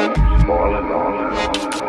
Falling on and on.